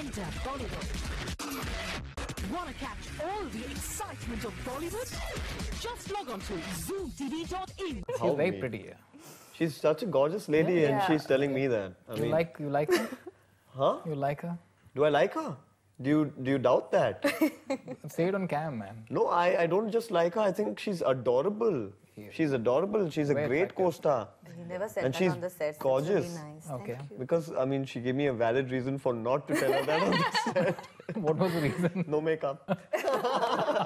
enter Bollywood. Want to catch all the excitement of Bollywood? Just log on to zoomtv.in. She's very pretty. Yeah. She's such a gorgeous lady, and Yeah. she's telling me that. I You mean, like you like her? huh? You like her? Do I like her? Do you do you doubt that? Say it on cam, man. no, I, I don't just like her. I think she's adorable. She's adorable. She's a Very great co-star never said and that she's on the set. Gorgeous. Really nice. Okay. Because I mean, she gave me a valid reason for not to tell her that on the set. what was the reason? No makeup.